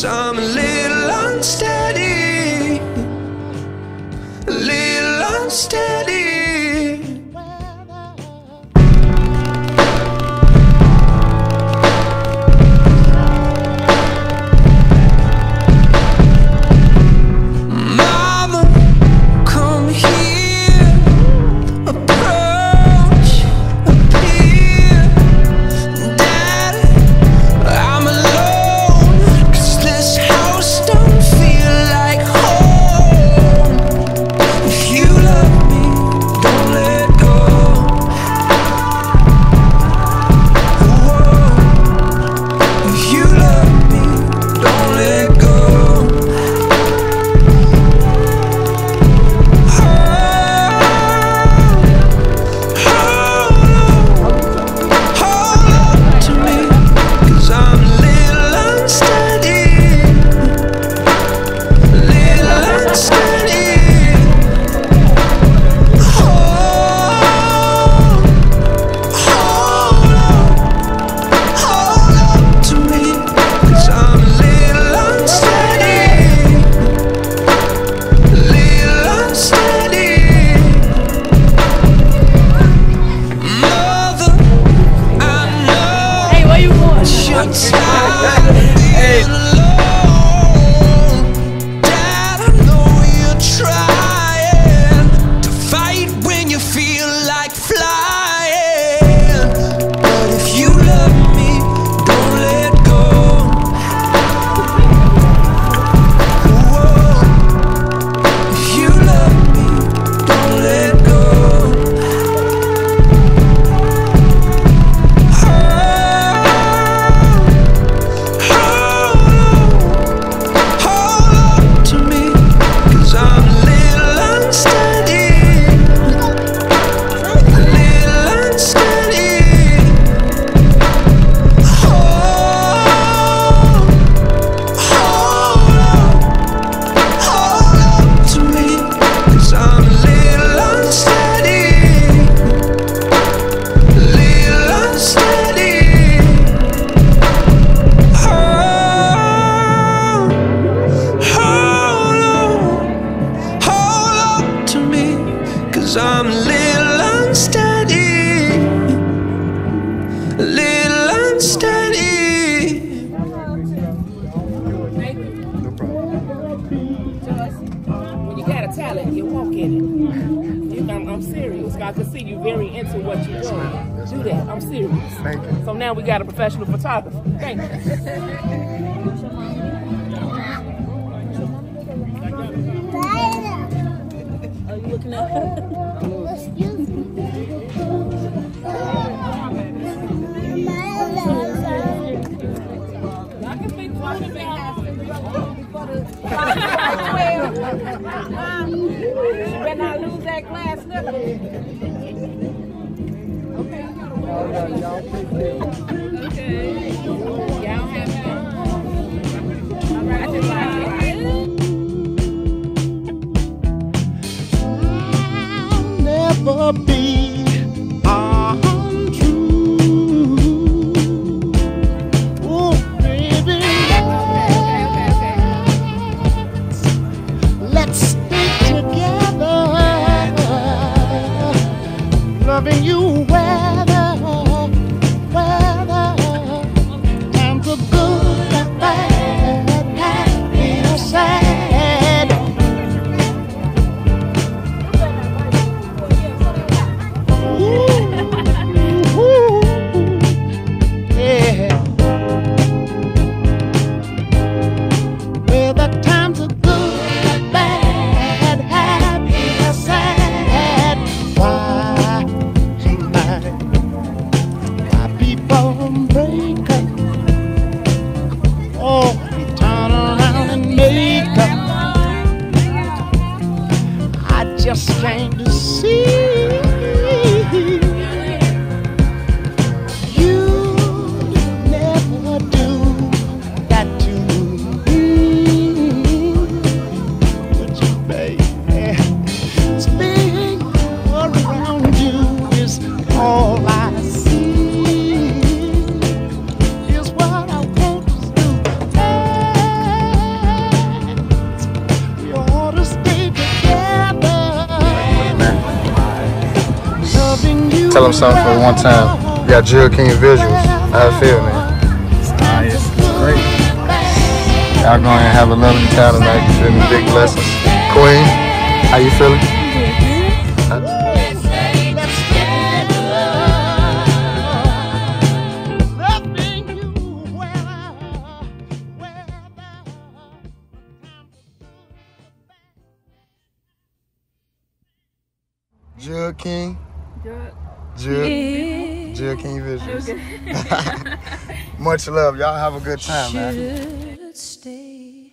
summer one time. Hey. A little unsteady. When you got a talent, you walk in it. You, I'm, I'm serious. I can see you very into what you're doing. Do that. I'm serious. Thank you. So now we got a professional photographer. Thank you. Are you looking at You better not lose that glass slipper. Okay. Y'all have. All right, I just like it. never be I Tell them something for one time. You got Jugg King visuals. How it feel, man? Ah, it's great. Y'all going and have a lovely time tonight. You feel me? Big blessings. Queen, how you feeling? Jugg King. Jugg. Jugg King visuals. Much love. Y'all have a good time, man. stay,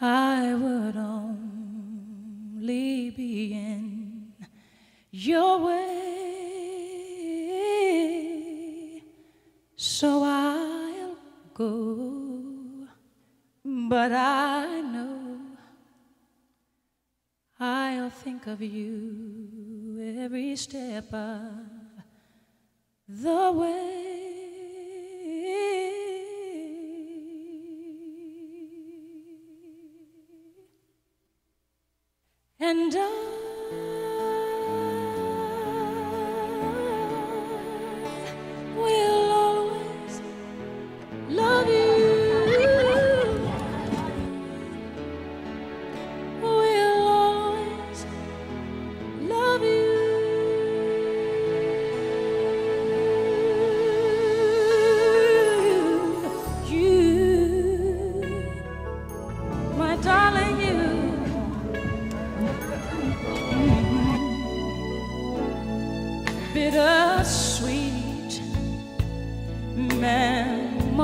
I would only be in your way. So I'll go, but I know I'll think of you every step of the way. And I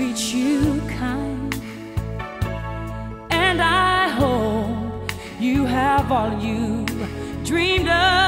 You kind. And I hope you have all you dreamed of.